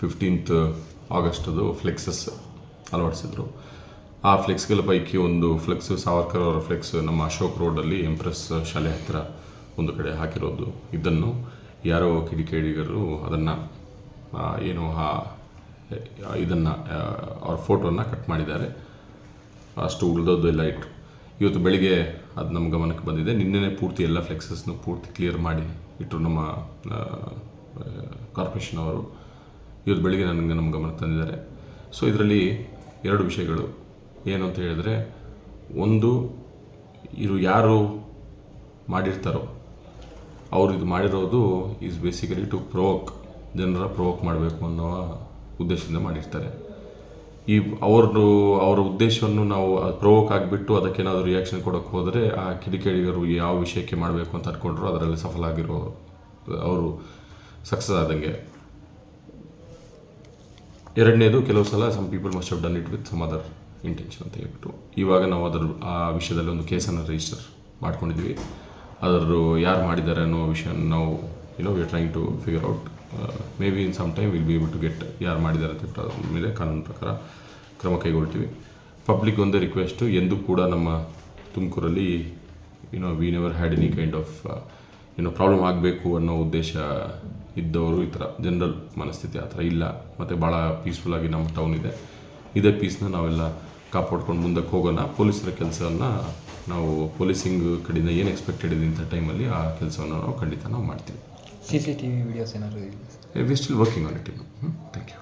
Fifteenth ಆಗಸ್ಟದು flexes ಅಳವಡಿಸಿದ್ರು. ಆ ಫ್ಲೆಕ್ಸ್ಗಳ ಪೈಕಿ ಒಂದು ಫ್ಲೆಕ್ಸ್ ಸಾವರ್ಕರ್ ಅವರ ಫ್ಲೆಕ್ಸ್ ನಮ್ಮ ಅಶೋಕ್ ರೋಡಲ್ಲಿ ಎಂಪ್ರೆಸ್ ಶಾಲೆ ಹತ್ತಿರ ಒಂದು ಕಡೆ ಹಾಕಿರೋದು. ಇದನ್ನು ಯಾರೋ ಕಿಡಿಕೇಡಿಗರು ಅದನ್ನು ಏನು ಆ, ಇದನ್ನು ಅವ್ರ ಫೋಟೋನ ಕಟ್ ಮಾಡಿದ್ದಾರೆ. ಅಷ್ಟು ಉಳಿದದ್ದು ಎಲ್ಲ ಇಟ್ಟು ಇವತ್ತು ಬೆಳಿಗ್ಗೆ ಅದು ನಮ್ಮ ಗಮನಕ್ಕೆ ಬಂದಿದೆ. ನಿನ್ನೆನೇ ಪೂರ್ತಿ ಎಲ್ಲ ಫ್ಲೆಕ್ಸಸ್ನು ಪೂರ್ತಿ ಕ್ಲಿಯರ್ ಮಾಡಿ ಇಟ್ಟರು ನಮ್ಮ ಕಾರ್ಪೊರೇಷನ್ ಅವರು. ಇವತ್ತು ಬೆಳಿಗ್ಗೆ ನನಗೆ ನಮ್ಮ ಗಮನ ತಂದಿದ್ದಾರೆ. ಸೊ ಇದರಲ್ಲಿ ಎರಡು ವಿಷಯಗಳು. ಏನು ಅಂತ ಹೇಳಿದ್ರೆ, ಒಂದು ಇದು ಯಾರು ಮಾಡಿರ್ತಾರೋ, ಅವರು ಇದು ಮಾಡಿರೋದು ಈಸ್ ಬೇಸಿಕಲಿ ಟು ಪ್ರೊವೋಕ್ ಜನರ ಪ್ರೊವೋಕ್ ಮಾಡಬೇಕು ಅನ್ನೋ ಉದ್ದೇಶದಿಂದ ಮಾಡಿರ್ತಾರೆ. ಈ ಅವರು ಅವರ ಉದ್ದೇಶವನ್ನು ನಾವು ಪ್ರೊವೋಕ್ ಆಗಿಬಿಟ್ಟು ಅದಕ್ಕೇನಾದರೂ ರಿಯಾಕ್ಷನ್ ಕೊಡೋಕ್ಕೆ ಹೋದರೆ, ಆ ಕಿಡಿಕೇಡಿಗರು ಯಾವ ವಿಷಯಕ್ಕೆ ಮಾಡಬೇಕು ಅಂತ ಅಂದ್ಕೊಂಡ್ರು ಅದರಲ್ಲಿ ಸಫಲ ಆಗಿರೋ ಅವರು ಸಕ್ಸಸ್ ಆದಂಗೆ. ಎರಡನೇದು ಕೆಲವು ಸಲ some people must have done it with some other intention ಅಂತ ಹೇಳ್ಬಿಟ್ಟು. ಇವಾಗ ನಾವು ಅದರ, ಆ ವಿಷಯದಲ್ಲಿ ಒಂದು ಕೇಸನ್ನು ರಿಜಿಸ್ಟರ್ ಮಾಡ್ಕೊಂಡಿದ್ವಿ ಅದರ ಯಾರು ಮಾಡಿದ್ದಾರೆ ಅನ್ನೋ ವಿಷಯ ನಾವು you know we are trying to figure out maybe in some time will be able to get ಯಾರು ಮಾಡಿದ್ದಾರೆ ಅಂತ ಹೇಳ್ಬಿಟ್ಟು ಅದ್ರ ಮೇಲೆ ಕಾನೂನು ಪ್ರಕಾರ ಕ್ರಮ ಕೈಗೊಳ್ತೀವಿ. ಪಬ್ಲಿಕ್ ಒಂದೇ ರಿಕ್ವೆಸ್ಟು ಎಂದೂ ಕೂಡ ನಮ್ಮ ತುಮಕೂರಲ್ಲಿ you know we never had any kind of ಏನೋ ಪ್ರಾಬ್ಲಮ್ ಆಗಬೇಕು ಅನ್ನೋ ಉದ್ದೇಶ ಇದ್ದವರು ಈ ಥರ ಜನರಲ್ ಮನಸ್ಥಿತಿ ಆ ಥರ ಇಲ್ಲ. ಮತ್ತು ಭಾಳ ಪೀಸ್ಫುಲ್ಲಾಗಿ ನಮ್ಮ ಟೌನ್ ಇದೆ. ಇದೇ ಪೀಸ್ನ ನಾವೆಲ್ಲ ಕಾಪಾಡ್ಕೊಂಡು ಮುಂದಕ್ಕೆ ಹೋಗೋಣ. ಪೊಲೀಸರ ಕೆಲಸವನ್ನು ನಾವು ಪೊಲೀಸಿಂಗ್ ಕಡೆಯಿಂದ ಏನು ಎಕ್ಸ್ಪೆಕ್ಟೆಡ್ ಇದೆ ಇಂಥ ಟೈಮಲ್ಲಿ ಆ ಕೆಲಸವನ್ನು ನಾವು ಖಂಡಿತ ನಾವು ಮಾಡ್ತೀವಿ. C C T V videos ಏನಾದರೂ ಇದೆ we still working on it ಇನ್ನು ಥ್ಯಾಂಕ್ ಯು